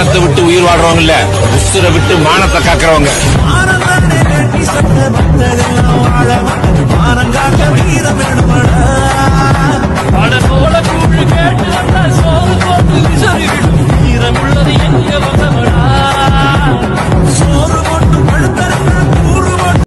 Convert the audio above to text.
மானத்தை விட்டு உயிர் வாழ்றவங்க இல்ல உசுரை விட்டு மானத்தை காக்குறவங்க. மானம்